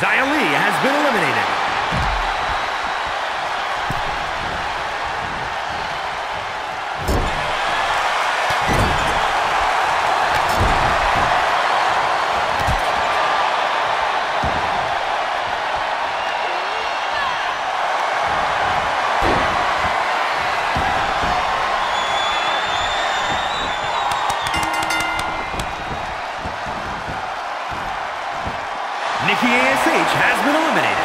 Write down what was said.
Xia Li has been eliminated. Nikki ASH has been eliminated.